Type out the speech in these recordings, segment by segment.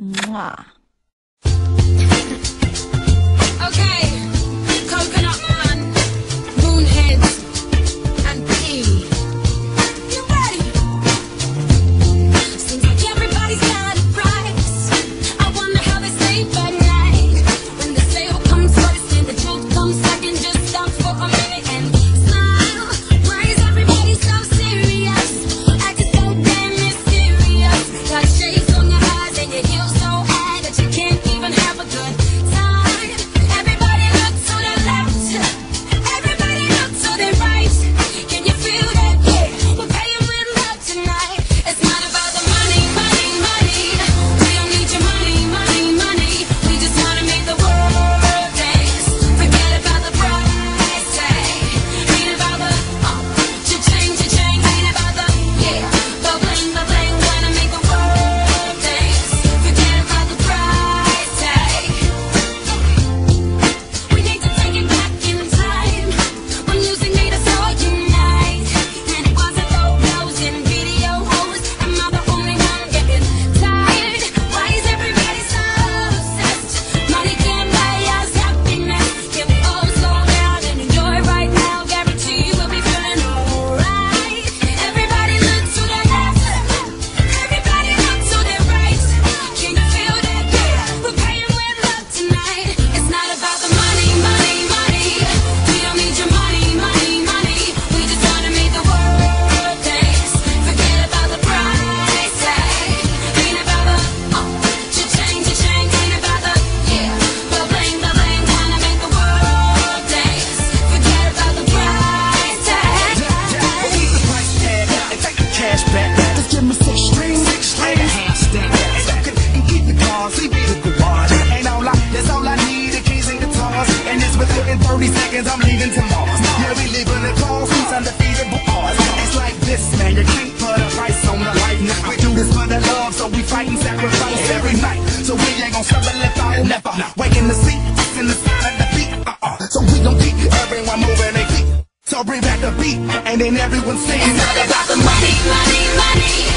木啊 seconds, I'm leaving to Mars. Yeah, we leaving the calls, these undefeatable odds. It's like this, man, you can't put a price on the life. Now we do this for the love, so we fight and sacrifice every night. So we ain't gonna stumble if I will never. Waking the seat, in the sound of the beat. Uh-uh. So we gon' keep everyone moving their feet. So bring back the beat, and then everyone sings not about the money. money, money.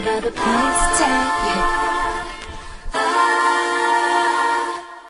about a price tag. Yeah.